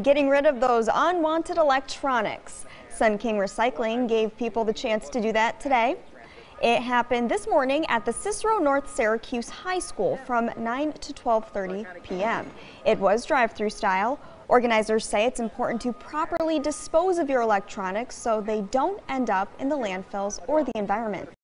Getting rid of those unwanted electronics. Sunnking Recycling gave people the chance to do that today. It happened this morning at the Cicero North Syracuse High School from 9 to 12:30 p.m. It was drive-through style. Organizers say it's important to properly dispose of your electronics so they don't end up in the landfills or the environment.